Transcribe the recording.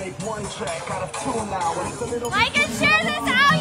make one track out of two now. Like and share this out.